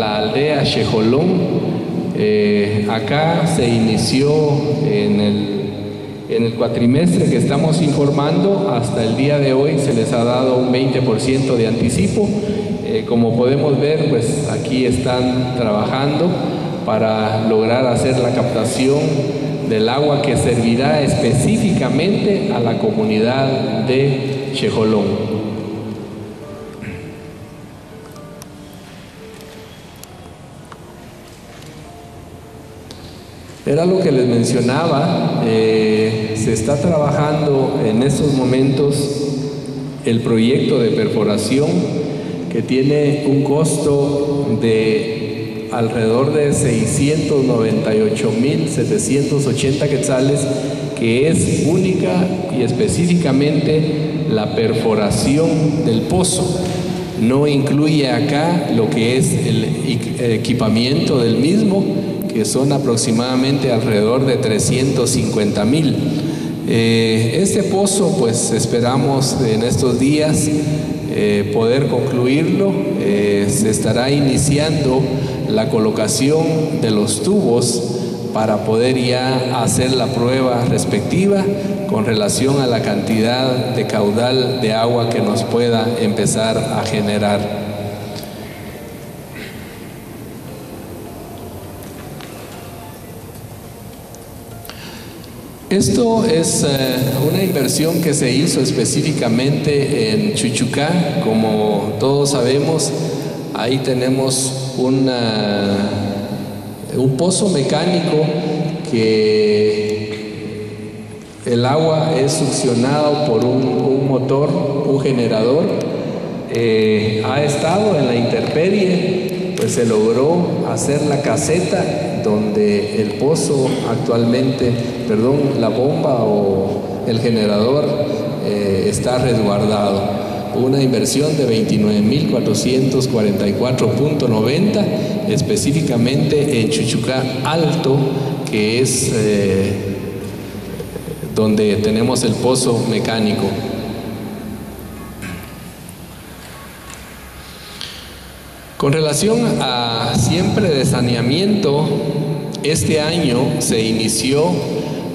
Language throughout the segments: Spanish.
la aldea Chejolón. Eh, acá se inició en el, en el cuatrimestre que estamos informando, hasta el día de hoy se les ha dado un 20% de anticipo. Eh, como podemos ver, pues aquí están trabajando para lograr hacer la captación del agua que servirá específicamente a la comunidad de Chejolón. Era lo que les mencionaba, eh, se está trabajando en estos momentos el proyecto de perforación que tiene un costo de alrededor de 698.780 quetzales, que es única y específicamente la perforación del pozo. No incluye acá lo que es el equipamiento del mismo, que son aproximadamente alrededor de 350 mil. Eh, este pozo, pues esperamos en estos días eh, poder concluirlo. Eh, se estará iniciando la colocación de los tubos para poder ya hacer la prueba respectiva con relación a la cantidad de caudal de agua que nos pueda empezar a generar. Esto es eh, una inversión que se hizo específicamente en Chuchucá. Como todos sabemos, ahí tenemos una, un pozo mecánico que el agua es succionado por un, motor, un generador. Eh, ha estado en la intemperie, pues se logró hacer la caseta donde el pozo actualmente, perdón, la bomba o el generador eh, está resguardado. Una inversión de 29.444.90 específicamente en Chuchucá Alto, que es eh, donde tenemos el pozo mecánico. Con relación a siempre de saneamiento, este año se inició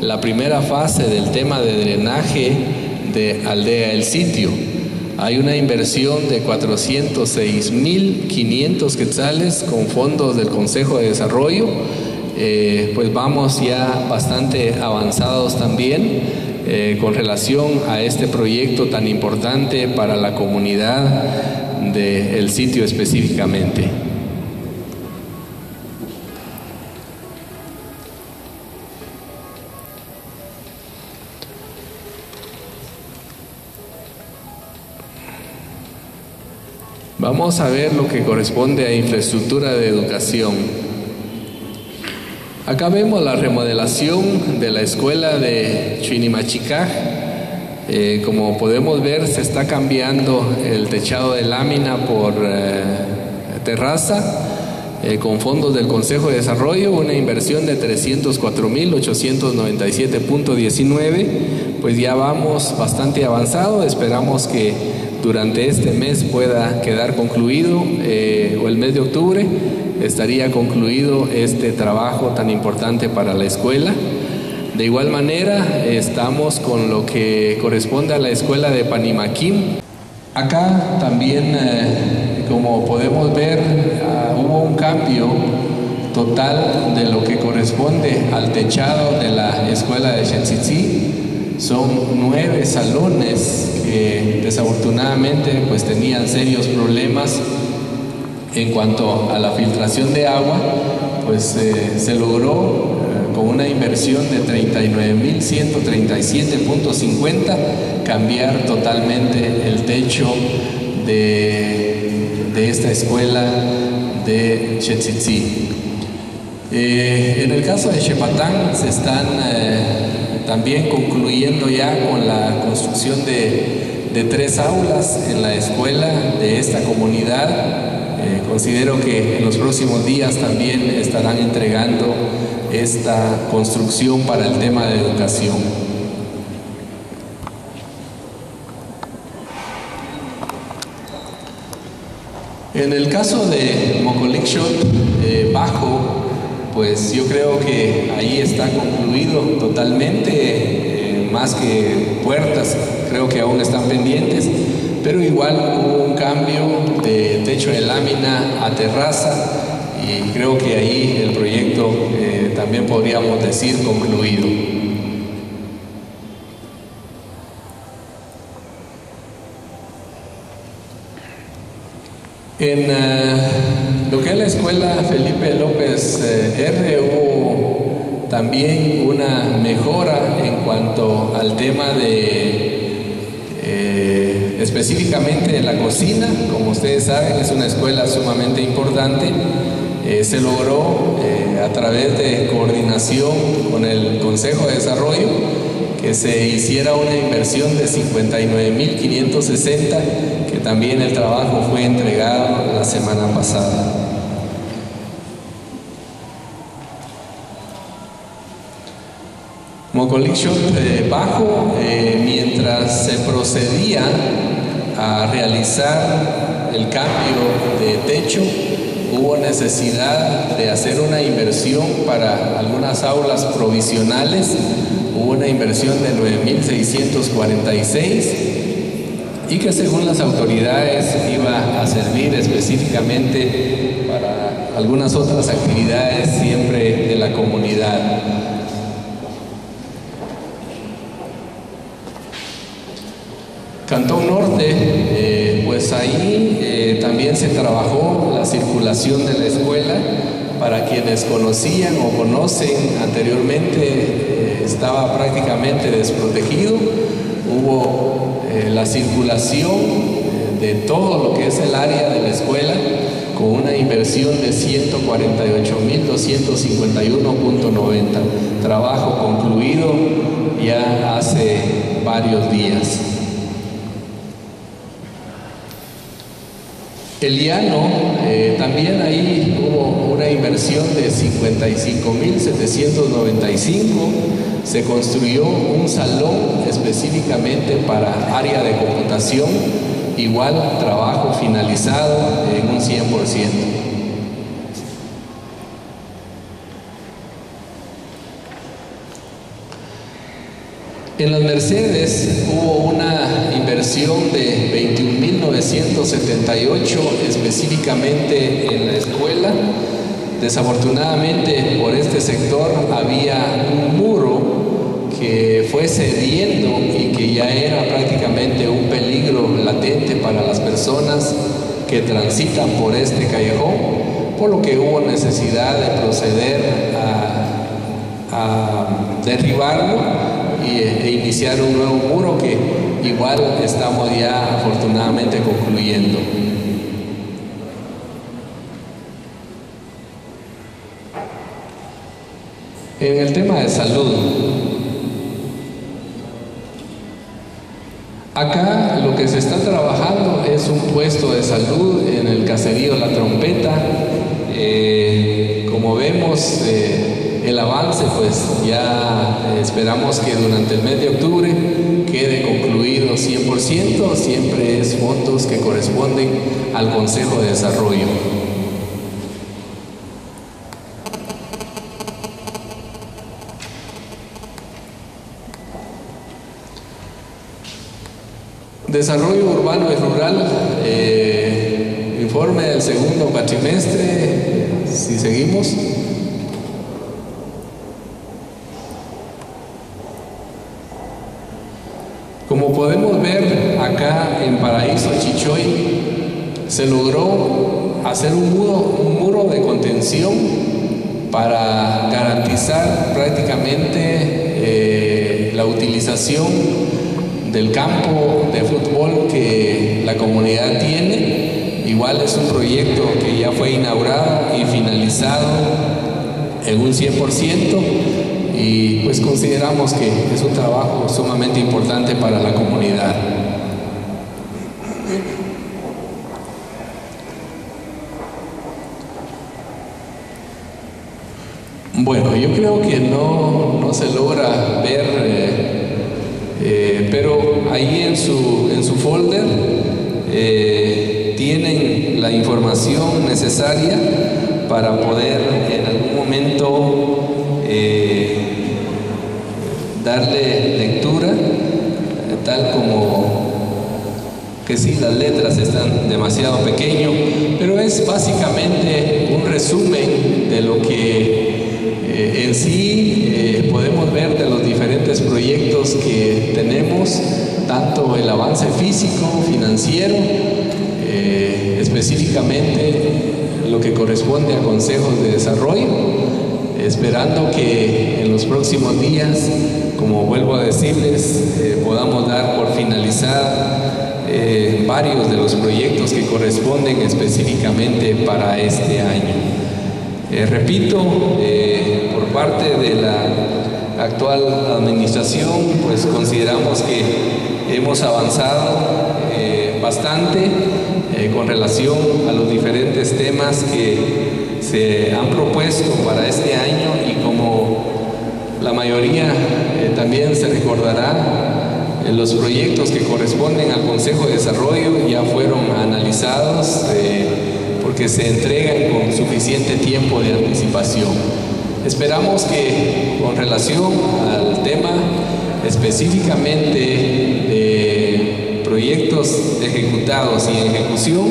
la primera fase del tema de drenaje de Aldea El Sitio. Hay una inversión de 406.500 quetzales con fondos del Consejo de Desarrollo. Eh, pues vamos ya bastante avanzados también eh, con relación a este proyecto tan importante para la comunidad del sitio específicamente. Vamos a ver lo que corresponde a infraestructura de educación. Acá vemos la remodelación de la escuela de Chinimachica eh, como podemos ver, se está cambiando el techado de lámina por eh, terraza. Eh, con fondos del Consejo de Desarrollo, una inversión de 304.897.19, pues ya vamos bastante avanzado, esperamos que durante este mes pueda quedar concluido, o el mes de octubre estaría concluido este trabajo tan importante para la escuela. De igual manera, estamos con lo que corresponde a la escuela de Panimaquín. Acá también, eh, como podemos ver, ah, hubo un cambio total de lo que corresponde al techado de la escuela de Shenxixi. Son nueve salones que desafortunadamente pues tenían serios problemas en cuanto a la filtración de agua, pues eh, se logró con una inversión de 39.137.50, cambiar totalmente el techo de, esta escuela de Chetzitzi. Eh, en el caso de Chepatán se están eh, también concluyendo ya con la construcción de, de, tres aulas en la escuela de esta comunidad. Eh, considero que en los próximos días también estarán entregando esta construcción para el tema de educación. En el caso de Mocoliction eh, Bajo, pues yo creo que ahí está concluido totalmente, eh, más que puertas, creo que aún están pendientes, pero igual hubo un cambio de techo de lámina a terraza y creo que ahí el proyecto eh, también podríamos decir concluido. En eh, lo que es la escuela Felipe López eh, R hubo también una mejora en cuanto al tema de específicamente de la cocina, como ustedes saben es una escuela sumamente importante eh, se logró eh, a través de coordinación con el Consejo de Desarrollo que se hiciera una inversión de 59.560, que también el trabajo fue entregado la semana pasada. Mocoliction eh, bajo, mientras se procedía a realizar el cambio de techo, hubo necesidad de hacer una inversión para algunas aulas provisionales, hubo una inversión de 9.646 y que según las autoridades iba a servir específicamente para algunas otras actividades siempre de la comunidad. Cantón Norte, eh, pues ahí también se trabajó la circulación de la escuela. Para quienes conocían o conocen anteriormente, eh, estaba prácticamente desprotegido. Hubo la circulación de todo lo que es el área de la escuela con una inversión de 148.251.90. Trabajo concluido ya hace varios días. El llano, eh, también ahí hubo una inversión de 55.795, se construyó un salón específicamente para área de computación, igual trabajo finalizado en un 100%. En las Mercedes hubo una inversión de 21.978 específicamente en la escuela. Desafortunadamente por este sector había un muro que fue cediendo y que ya era prácticamente un peligro latente para las personas que transitan por este callejón, por lo que hubo necesidad de proceder a, a derribarlo e iniciar un nuevo muro que igual estamos ya afortunadamente concluyendo. En el tema de salud, acá lo que se está trabajando es un puesto de salud en el caserío La Trompeta. Eh, como vemos, eh, el avance, pues ya eh, esperamos que durante el mes de octubre quede concluido 100%, siempre es fondos que corresponden al Consejo de Desarrollo. Desarrollo urbano y rural, eh, informe del segundo cuatrimestre, si seguimos. Como podemos ver acá en Paraíso Chichoy, se logró hacer un muro, de contención para garantizar prácticamente eh, la utilización del campo de fútbol que la comunidad tiene. Igual es un proyecto que ya fue inaugurado y finalizado en un 100% y pues consideramos que es un trabajo sumamente importante para la comunidad. Bueno, yo creo que no, se logra ver, eh, eh, pero ahí en su, en su folder eh, tienen la información necesaria para poder en algún momento darle lectura, tal como que sí, las letras están demasiado pequeño, pero es básicamente un resumen de lo que eh, en sí eh, podemos ver de los diferentes proyectos que tenemos, tanto el avance físico, financiero, eh, específicamente lo que corresponde a consejos de desarrollo, esperando que en los próximos días, como vuelvo a decirles, podamos dar por finalizada varios de los proyectos que corresponden específicamente para este año. Eh, repito, eh, por parte de la actual administración, pues consideramos que hemos avanzado eh, bastante con relación a los diferentes temas que se han propuesto para este año y como la mayoría también se recordará, los proyectos que corresponden al Consejo de Desarrollo ya fueron analizados porque se entregan con suficiente tiempo de anticipación. Esperamos que con relación al tema específicamente de proyectos ejecutados y en ejecución,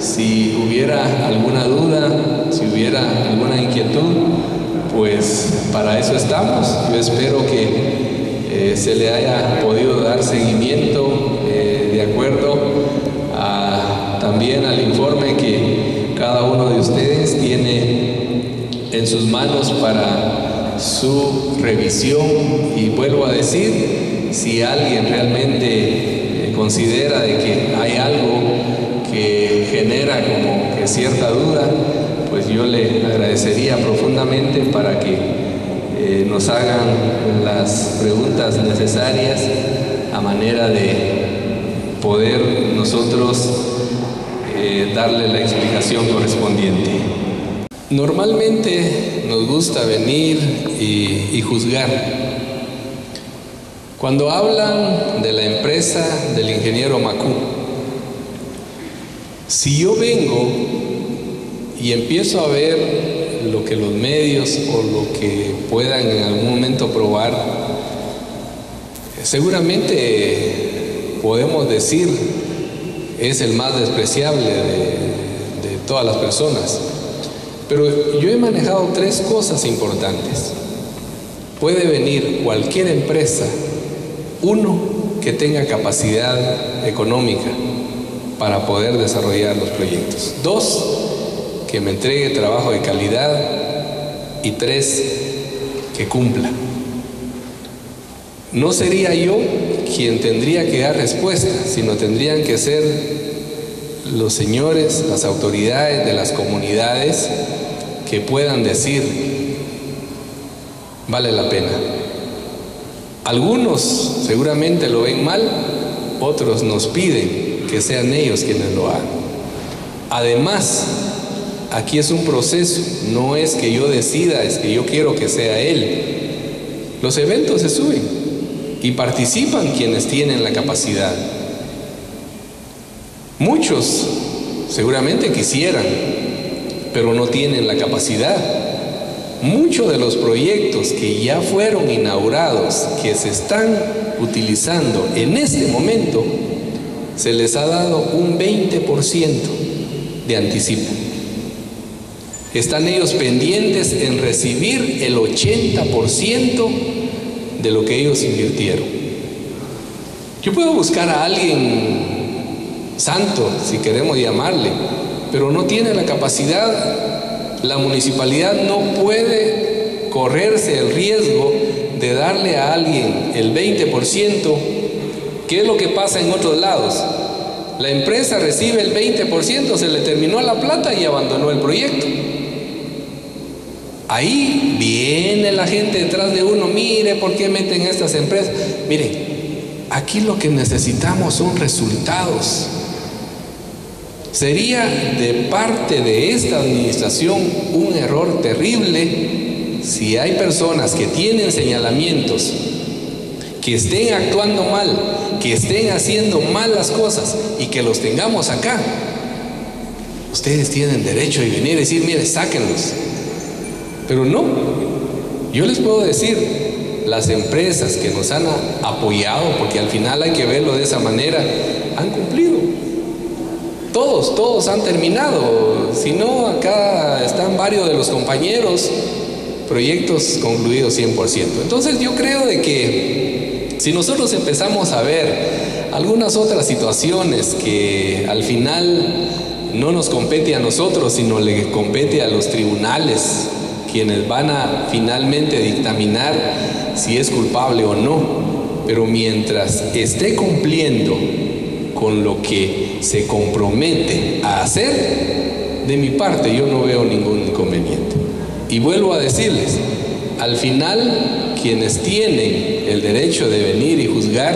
si hubiera alguna duda, si hubiera alguna inquietud, pues para eso estamos. Yo espero que eh, se le haya podido dar seguimiento eh, de acuerdo también al informe que cada uno de ustedes tiene en sus manos para su revisión y vuelvo a decir, si alguien realmente eh, considera de que hay algo que genera como que cierta duda, pues yo le agradecería profundamente para que eh, nos hagan las preguntas necesarias a manera de poder nosotros eh, darle la explicación correspondiente. Normalmente nos gusta venir y, juzgar. Cuando hablan de la empresa del ingeniero Macú, si yo vengo y empiezo a ver lo que los medios o lo que puedan en algún momento probar, seguramente podemos decir es el más despreciable de, todas las personas. Pero yo he manejado tres cosas importantes. Puede venir cualquier empresa, uno, que tenga capacidad económica para poder desarrollar los proyectos. Dos, que me entregue trabajo de calidad. Y tres, que cumpla. No sería yo quien tendría que dar respuesta, sino tendrían que ser los señores, las autoridades de las comunidades que puedan decir, vale la pena. Algunos seguramente lo ven mal, otros nos piden que sean ellos quienes lo hagan. Además, aquí es un proceso, no es que yo decida, es que yo quiero que sea él. Los eventos se suben, y participan quienes tienen la capacidad. Muchos seguramente quisieran, pero no tienen la capacidad. Muchos de los proyectos que ya fueron inaugurados, que se están utilizando en este momento, se les ha dado un 20% de anticipo. Están ellos pendientes en recibir el 80% de lo que ellos invirtieron. Yo puedo buscar a alguien santo, si queremos llamarle, pero no tiene la capacidad, la municipalidad no puede correrse el riesgo de darle a alguien el 20%, ¿qué es lo que pasa en otros lados? La empresa recibe el 20%, se le terminó la plata y abandonó el proyecto. Ahí viene la gente detrás de uno, mire por qué meten estas empresas. Miren, aquí lo que necesitamos son resultados. Sería de parte de esta administración un error terrible si hay personas que tienen señalamientos, que estén actuando mal, que estén haciendo mal las cosas y que los tengamos acá ustedes tienen derecho de venir y decir, mire, sáquenlos. Pero no, yo les puedo decir, las empresas que nos han apoyado, porque al final hay que verlo de esa manera, han cumplido. Todos, todos han terminado. Si no, acá están varios de los compañeros, proyectos concluidos 100%. Entonces yo creo de que si nosotros empezamos a ver algunas otras situaciones que al final no nos compete a nosotros, sino le compete a los tribunales, quienes van a finalmente dictaminar si es culpable o no. Pero mientras esté cumpliendo con lo que se compromete a hacer, de mi parte yo no veo ningún inconveniente. Y vuelvo a decirles, al final quienes tienen el derecho de venir y juzgar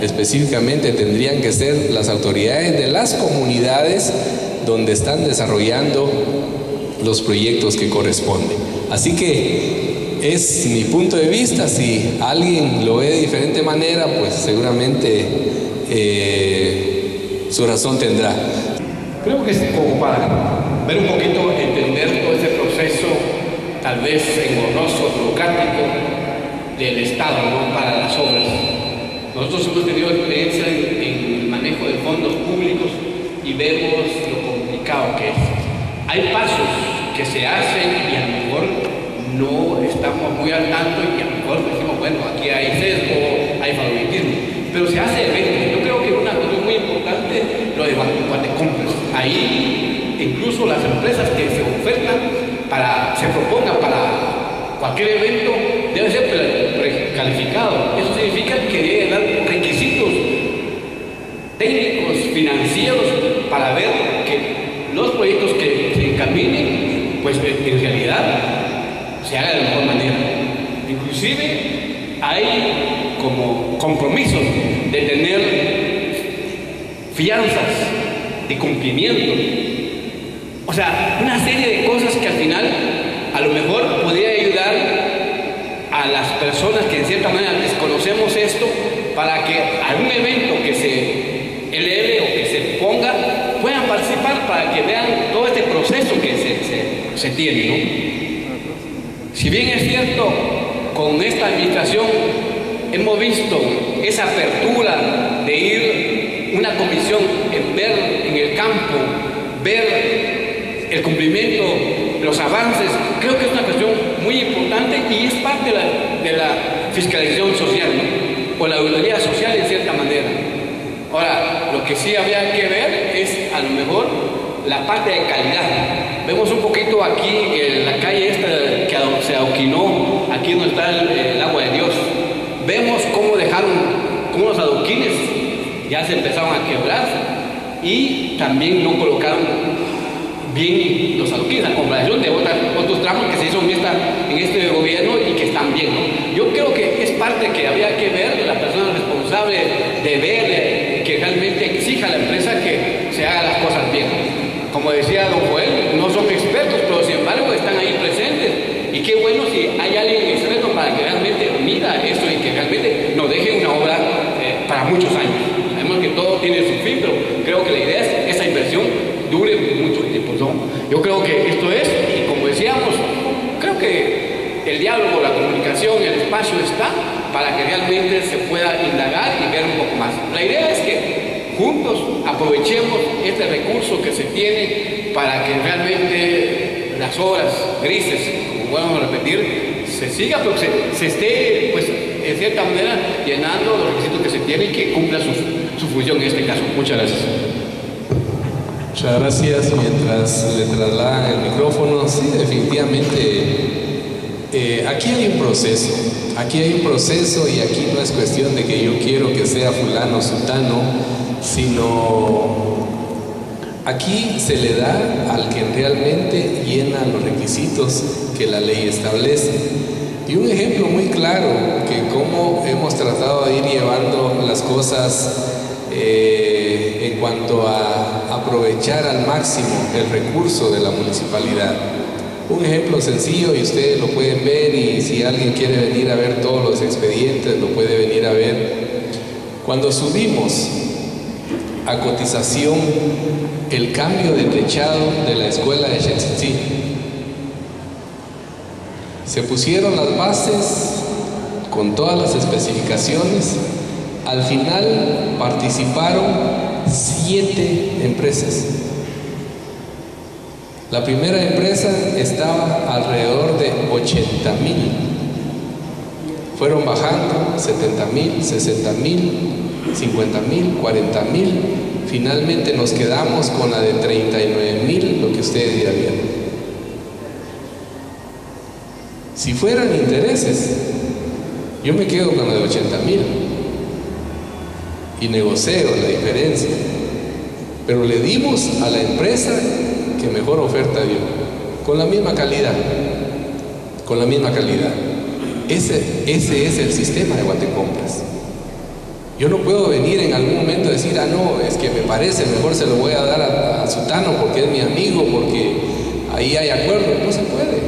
específicamente tendrían que ser las autoridades de las comunidades donde están desarrollando los proyectos que corresponden. Así que es mi punto de vista, si alguien lo ve de diferente manera, pues seguramente eh, su razón tendrá. Creo que es como para ver un poquito, entender todo ese proceso, tal vez engorroso, burocrático del Estado para las obras. Nosotros hemos tenido experiencia en, en el manejo de fondos públicos y vemos lo complicado que es. Hay pasos que se hacen y a lo mejor no estamos muy al tanto y a lo mejor decimos, bueno, aquí hay sesgo, hay favoritismo, pero se hace evento. Yo creo que una cosa muy importante lo de compras. Ahí incluso las empresas que se ofertan para, se propongan para cualquier evento debe ser precalificado. Eso significa que debe dar requisitos técnicos, financieros, para ver que los proyectos que se encaminen, pues en realidad se hagan de la mejor manera. Inclusive hay como compromisos de tener fianzas de cumplimiento. O sea, una serie de cosas que al final a lo mejor podría ayudar a las personas que en cierta manera desconocemos esto para que algún evento que se eleve o que se ponga puedan participar que vean todo este proceso que se, se, tiene. ¿no? Si bien es cierto, con esta administración hemos visto esa apertura de ir una comisión en ver en el campo, ver el cumplimiento, los avances, creo que es una cuestión muy importante y es parte de la, fiscalización social, o la auditoría social en cierta manera. Ahora, lo que sí había que ver es a lo mejor la parte de calidad. Vemos un poquito aquí en la calle esta que se adoquinó, aquí donde está el, agua de Dios. Vemos cómo dejaron, cómo los adoquines ya se empezaron a quebrar y también no colocaron bien los adoquines, a comparación de otros tramos que se hizo en, este gobierno y que están bien. Yo creo que es parte que había que ver la persona responsable de ver que realmente exija a la empresa que se haga las cosas bien. Como decía don Joel, no son expertos, pero sin embargo están ahí presentes. Y qué bueno si hay alguien experto para que realmente mida eso y que nos deje una obra eh, para muchos años. Sabemos que todo tiene su fin, pero creo que la idea es esa inversión dure mucho tiempo. Yo creo que esto es, y como decíamos, creo que el diálogo, la comunicación, el espacio está para que realmente se pueda indagar y ver un poco más. La idea es que juntos aprovechemos este recurso que se tiene para que realmente las obras grises, como podemos repetir, se siga, pero se, se esté, pues, en cierta manera, llenando los requisitos que se tienen y que cumpla su, su función en este caso. Muchas gracias. Muchas gracias. Mientras le trasladan el micrófono, sí, definitivamente, eh, aquí hay un proceso. Aquí hay un proceso y aquí no es cuestión de que yo quiero que sea fulano sultano, sino aquí se le da al que realmente llena los requisitos que la ley establece. Y un ejemplo muy claro que cómo hemos tratado de ir llevando las cosas eh, en cuanto a aprovechar al máximo el recurso de la municipalidad. Un ejemplo sencillo y ustedes lo pueden ver y si alguien quiere venir a ver todos los expedientes lo puede venir a ver. Cuando subimos a cotización el cambio de techado de la escuela de Chetzitzi. Se pusieron las bases con todas las especificaciones. Al final participaron siete empresas. La primera empresa estaba alrededor de 80 mil. Fueron bajando 70 mil, 60 mil, 50 mil, 40 mil. Finalmente nos quedamos con la de 39 mil, lo que ustedes ya Si fueran intereses, yo me quedo con la de 80 mil y negocio la diferencia. Pero le dimos a la empresa que mejor oferta dio, con la misma calidad, con la misma calidad. Ese, ese es el sistema de Guatecompras. Yo no puedo venir en algún momento a decir, ah, no, es que me parece, mejor se lo voy a dar a, a Sutano porque es mi amigo, porque ahí hay acuerdo. No se puede.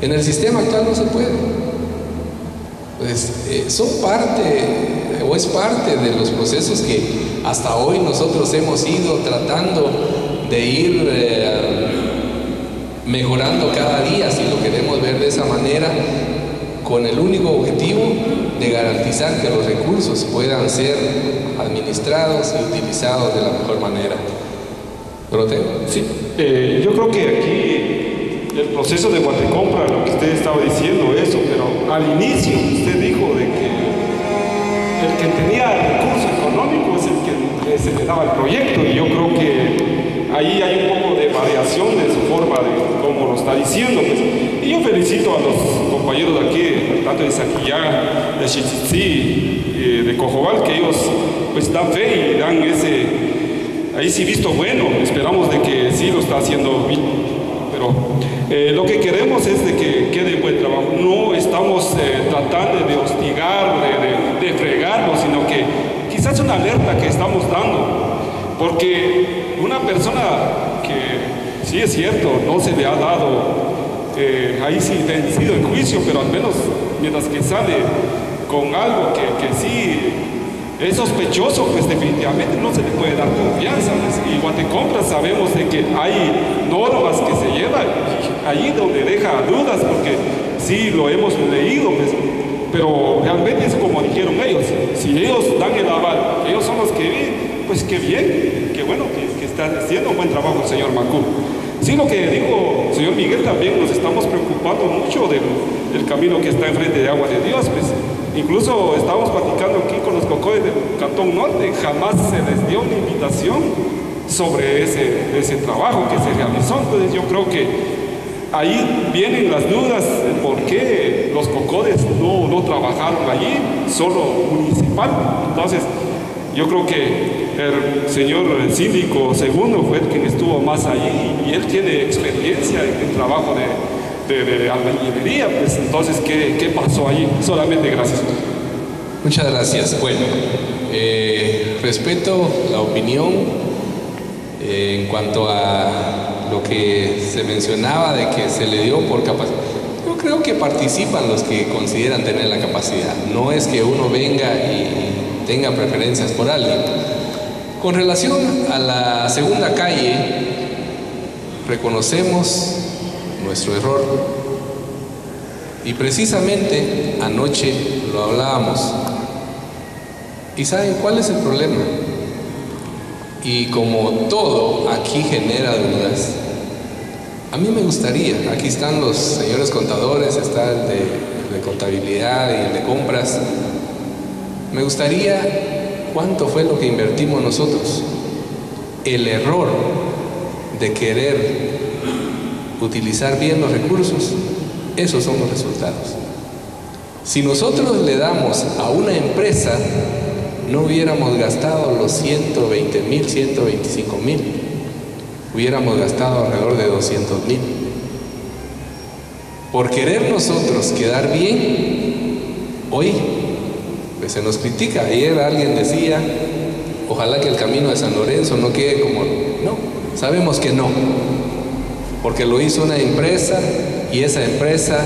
En el sistema actual no se puede. Pues eh, son parte o es parte de los procesos que hasta hoy nosotros hemos ido tratando de ir eh, mejorando cada día, si lo queremos ver de esa manera, con el único objetivo de garantizar que los recursos puedan ser administrados y utilizados de la mejor manera. ¿Brote? Sí, eh, yo creo que aquí el proceso de Guatecompra, lo que usted estaba diciendo, eso, pero al inicio usted dijo de que el que tenía el recurso económico es el que se le daba el proyecto y yo creo que ahí hay un poco de variación de su forma de cómo lo está diciendo. Pues. Y yo felicito a los compañeros de aquí, tanto de Saquillá, de Chichitzi, eh, de Cojobal, que ellos pues dan fe y dan ese, ahí sí visto bueno, esperamos de que sí lo está haciendo bien pero eh, lo que queremos es de que quede buen trabajo. No estamos eh, tratando de hostigar, de, de, fregarlo, sino que quizás una alerta que estamos dando. Porque una persona que, sí es cierto, no se le ha dado, eh, ahí sí vencido en juicio, pero al menos mientras que sale con algo que, que sí es sospechoso, pues definitivamente no se le puede dar confianza. Y Guatecompras sabemos de que hay normas que se llevan allí donde deja dudas, porque sí lo hemos leído, pues, pero realmente es como dijeron ellos, si ellos dan el aval, ellos son los que viven, pues qué bien, qué bueno que, que está haciendo un buen trabajo el señor Macú. Sí, lo que dijo el señor Miguel también, nos estamos preocupando mucho del, del camino que está enfrente de Agua de Dios, pues Incluso estábamos platicando aquí con los cocodes del Cantón Norte, jamás se les dio una invitación sobre ese, ese trabajo que se realizó. Entonces yo creo que ahí vienen las dudas de por qué los cocodes no, no trabajaron allí, solo municipal. Entonces yo creo que el señor síndico segundo fue el quien estuvo más allí y él tiene experiencia en el trabajo de de, de albañilería, pues entonces, ¿qué, ¿qué, pasó ahí? Solamente gracias. Muchas gracias. Bueno, eh, respeto la opinión eh, en cuanto a lo que se mencionaba de que se le dio por capacidad. Yo creo que participan los que consideran tener la capacidad. No es que uno venga y tenga preferencias por alguien. Con relación a la segunda calle, reconocemos nuestro error. Y precisamente anoche lo hablábamos. ¿Y saben cuál es el problema? Y como todo aquí genera dudas, a mí me gustaría, aquí están los señores contadores, está el de, contabilidad y el de compras, me gustaría cuánto fue lo que invertimos nosotros. El error de querer utilizar bien los recursos, esos son los resultados. Si nosotros le damos a una empresa, no hubiéramos gastado los 120 mil, 125 mil, hubiéramos gastado alrededor de 200 mil. Por querer nosotros quedar bien, hoy pues se nos critica. Ayer alguien decía, ojalá que el camino de San Lorenzo no quede como... No, sabemos que no porque lo hizo una empresa y esa empresa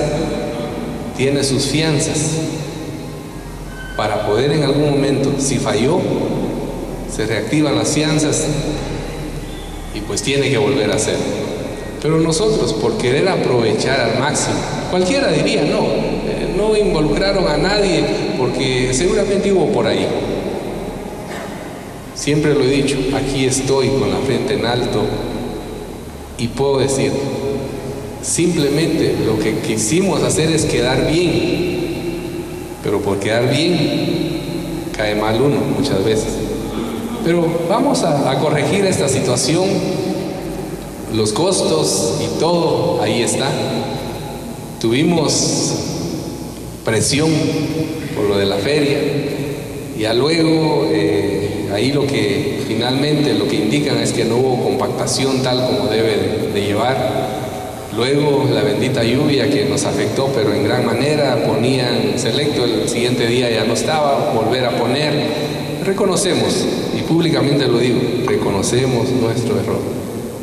tiene sus fianzas para poder en algún momento, si falló, se reactivan las fianzas y pues tiene que volver a hacerlo. Pero nosotros, por querer aprovechar al máximo, cualquiera diría, no, eh, no involucraron a nadie porque seguramente hubo por ahí. Siempre lo he dicho, aquí estoy con la frente en alto y puedo decir, simplemente lo que quisimos hacer es quedar bien, pero por quedar bien cae mal uno muchas veces. Pero vamos a, corregir esta situación, los costos y todo, ahí está. Tuvimos presión por lo de la feria, ya luego eh, ahí lo que finalmente lo que indican es que no hubo compactación tal como debe de llevar. Luego la bendita lluvia que nos afectó, pero en gran manera, ponían selecto, el siguiente día ya no estaba, volver a poner. Reconocemos, y públicamente lo digo, reconocemos nuestro error.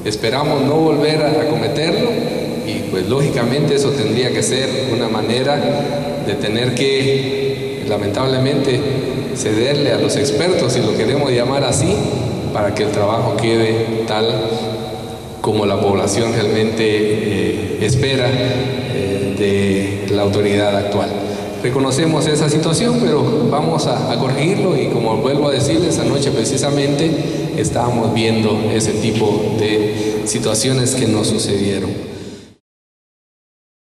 Esperamos no volver a cometerlo y pues lógicamente eso tendría que ser una manera de tener que, lamentablemente, cederle a los expertos, si lo queremos llamar así, para que el trabajo quede tal como la población realmente eh, espera eh, de la autoridad actual. Reconocemos esa situación, pero vamos a, corregirlo y como vuelvo a decirles, anoche precisamente estábamos viendo ese tipo de situaciones que nos sucedieron.